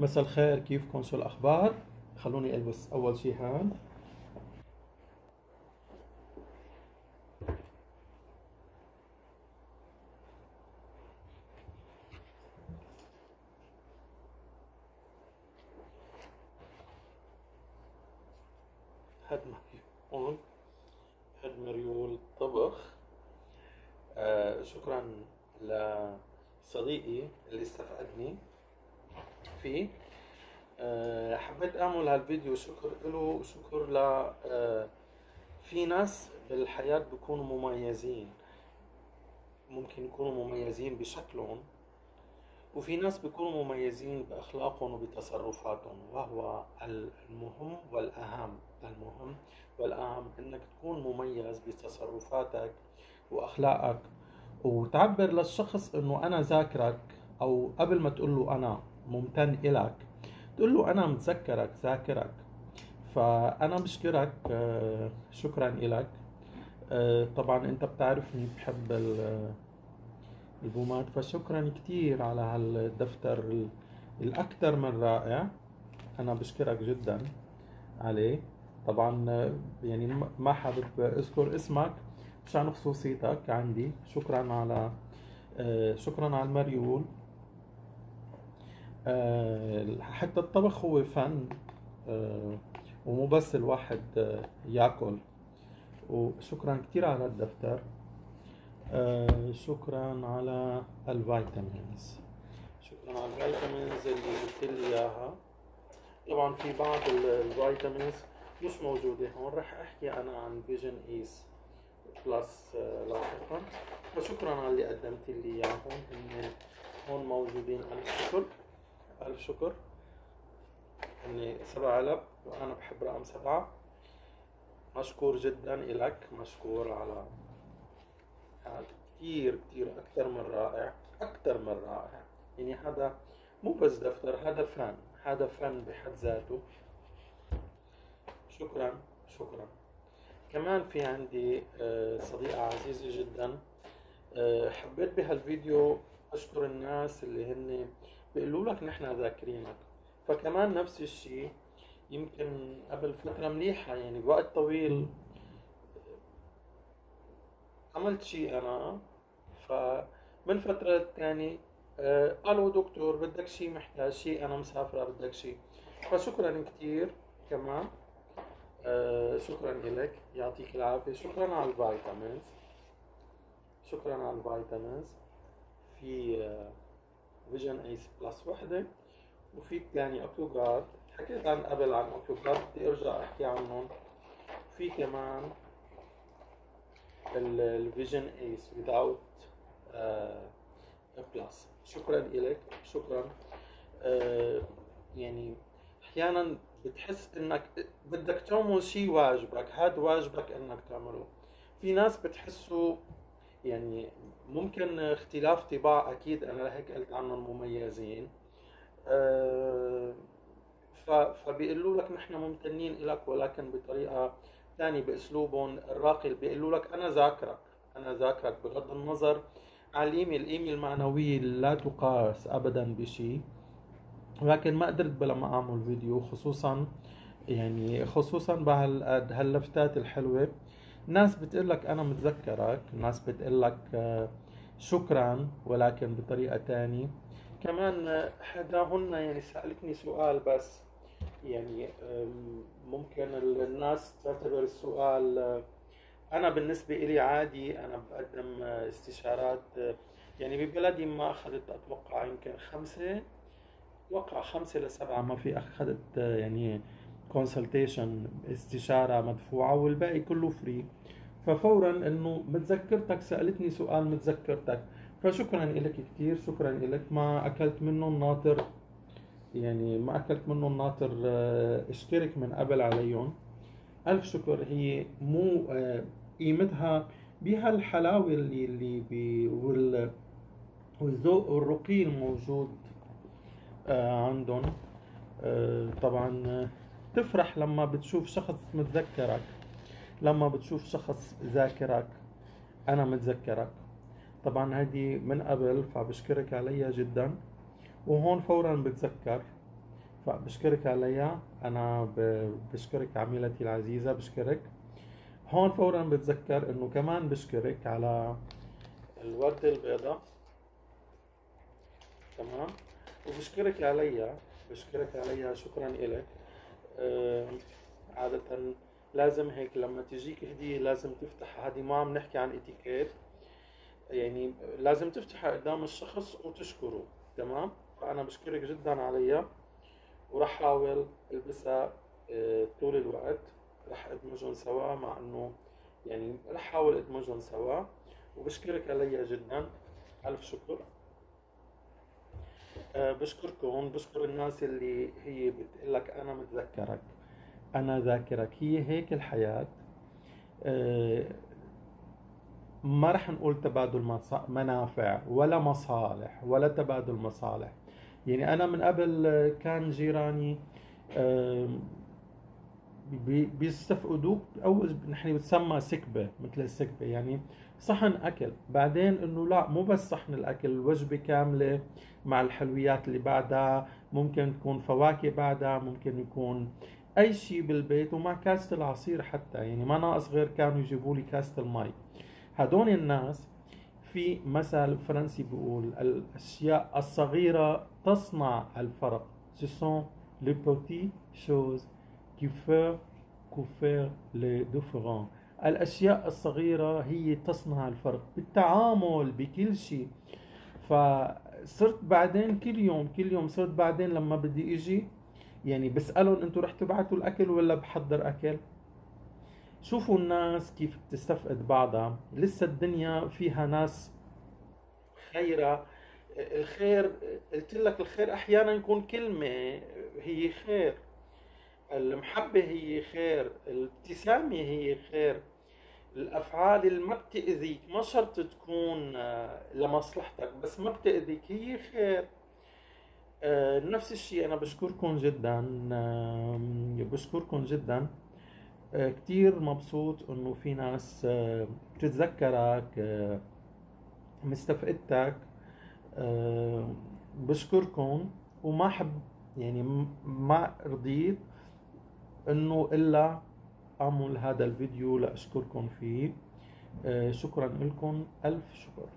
مساء الخير كيفكم؟ شو الأخبار؟ خلوني ألبس أول شي هاد هاد مريول هاد مريول طبخ. آه شكرا لصديقي اللي استفادني. فيه آه حبيت اعمل هالفيديو. شكر له وشكر ل آه في ناس بالحياة بيكونوا مميزين. ممكن يكونوا مميزين بشكلهم وفي ناس بيكونوا مميزين بأخلاقهم وبتصرفاتهم. وهو المهم والأهم. المهم والأهم إنك تكون مميز بتصرفاتك وأخلاقك. وتعبر للشخص إنه أنا ذاكرك أو قبل ما تقول له أنا. ممتن إلك تقول له أنا متذكرك ذاكرك. فأنا بشكرك آه، شكرا إلك آه، طبعا أنت بتعرفني بحب البومات فشكرا كتير على هالدفتر الأكثر من رائع. أنا بشكرك جدا عليه. طبعا يعني ما حابب أذكر اسمك مشان خصوصيتك عندي. شكرا على آه، شكرا على المريول. آه، حتى الطبخ هو فن آه، ومو بس الواحد ياكل. وشكرا كتير على الدفتر. آه شكرا على ال vitamins. شكرا على ال vitamins اللي قلت لي إياها. طبعا في بعض ال vitamins مش موجودة هون. رح أحكي أنا عن Vision Ace Plus لاحقا. وشكرا على اللي قدمت لي إياهم. هن هون موجودين الف شكر ألف شكر. هن سبع علب وأنا بحب رقم سبعة. مشكور جدا إلك مشكور على هذا كثير كثير أكثر من رائع أكثر من رائع. يعني هذا مو بس دفتر هذا فن هذا فن بحد ذاته. شكرا شكرا. كمان في عندي آه، صديقة عزيزة جدا. آه، حبيت بهالفيديو أشكر الناس اللي هن بيقولوا لك نحن ذاكرينك. فكمان نفس الشيء يمكن قبل فترة مليحة يعني بوقت طويل عملت شيء أنا. فمن فترة يعني آه قالوا دكتور بدك شيء محتاج شيء أنا مسافرة بدك شيء. فشكرا كثير كمان. آه شكرا لك يعطيك العافية. شكرا على ال vitamins. شكرا على ال vitamins. في آه Vision Ace Plus وحدة. وفي يعني اكلوجارد حكيت عن قبل عن اكلوجارد بدي أرجع أحكي عنهم. في كمان ال Vision Ace without Plus شكرا لك شكرا. uh, يعني أحيانا بتحس إنك بدك تعمل شيء واجبك. هذا واجبك إنك تعمله. في ناس بتحسوا يعني ممكن اختلاف طباع أكيد أنا لهيك قلت عنهم مميزين. أه فبيقولوا لك نحن ممتنين لك ولكن بطريقة ثاني بأسلوبهم. الراقي بيقولوا لك أنا ذاكرك أنا ذاكرك بغض النظر على القيمة القيمه المعنوية لا تقاس ابدا بشيء ولكن ما قدرت بلا ما أعمل فيديو خصوصا يعني خصوصا بهاللفتات الحلوة. ناس بتقول لك أنا متذكرك ناس بتقول لك آه، شكرا ولكن بطريقة تانية. كمان آه، حداهن يعني سألتني سؤال بس يعني ممكن الناس تعتبر السؤال أنا بالنسبة لي عادي أنا بقدم استشارات يعني ببلدي ما أخذت أتوقع يمكن خمسة أتوقع خمسة لسبعة ما في أخذت يعني consultation استشارة مدفوعة والباقي كله free ففورا إنه متذكرتك سألتني سؤال متذكرتك. فشكرا لك كثير شكرا لك ما أكلت منه الناطر يعني ما أكلت منهم ناطر آه، اشترك من قبل عليهم. ألف شكر. هي مو آه، قيمتها بهالحلاوة اللي اللي وال والذوق والرقي الموجود آه، عندهم. طبعا تفرح لما بتشوف شخص متذكرك. لما بتشوف شخص ذاكرك أنا متذكرك. طبعا هذه من قبل فبشكرك عليها جدا. وهون فورا بتذكر. فبشكرك عليها. أنا بشكرك عميلتي العزيزة بشكرك. هون فورا بتذكر إنه كمان بشكرك على الوردة البيضاء. تمام؟ وبشكرك عليها. بشكرك عليها. شكرا إلك. عادة لازم هيك لما تجيك هدية لازم تفتح هذه ما عم نحكي عن اتيكيت. يعني لازم تفتحها قدام الشخص وتشكره تمام؟ فأنا بشكرك جدا عليها. وراح احاول ألبسها آه، طول الوقت. راح أدمجهم سوا مع إنه يعني راح احاول أدمجهم سوا. وبشكرك عليها جدا. ألف شكر. أه بشكركم بشكر الناس اللي هي بتقول لك أنا متذكرك. أنا ذاكرك. هي هيك الحياة. أه ما رح نقول تبادل منافع ولا مصالح ولا تبادل مصالح. يعني أنا من قبل كان جيراني بيستفقدوك اول نحن بتسمى سكبة مثل السكبة. يعني صحن أكل. بعدين إنه لا مو بس صحن الأكل الوجبة كاملة مع الحلويات اللي بعدها ممكن تكون فواكه بعدها ممكن يكون أي شيء بالبيت ومع كاسة العصير حتى. يعني ما ناقص غير كانوا يجيبوا لي كاسة المي. هدول الناس في مثل فرنسي بيقول الأشياء الصغيرة تصنع الفرق. Ce sont les petites choses faire les différents الاشياء الصغيره هي تصنع الفرق. بالتعامل بكل شيء. فصرت بعدين كل يوم كل يوم صرت بعدين لما بدي إجي يعني بسألهم أنتم رح تبعتوا الأكل ولا بحضر أكل؟ شوفوا الناس كيف بتستفقد بعضها. لسه الدنيا فيها ناس خيرة. الخير قلت لك الخير أحيانا يكون كلمة هي خير. المحبة هي خير الابتسامة هي خير. الأفعال اللي ما بتأذيك ما شرط تكون آه، لمصلحتك بس ما بتأذيك هي خير. آه، نفس الشيء أنا بشكركم جدا بشكركم جدا. آه، كتير مبسوط إنه في ناس بتتذكرك مستفقدتك بشكركم. وما حب يعني ما رضيت إنه إلا أعمل هذا الفيديو لأشكركم فيه. آه، شكرا لكم. ألف شكر.